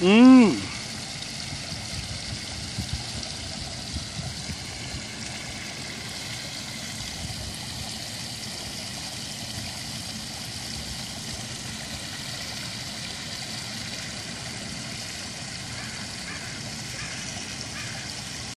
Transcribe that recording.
うん。